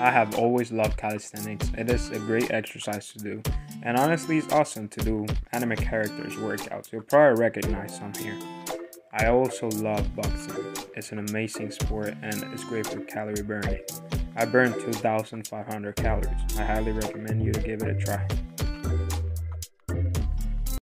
I have always loved calisthenics. It is a great exercise to do, and honestly, it's awesome to do anime characters workouts. You'll probably recognize some here. I also love boxing. It's an amazing sport and it's great for calorie burning. I burned 2,500 calories. I highly recommend you to give it a try.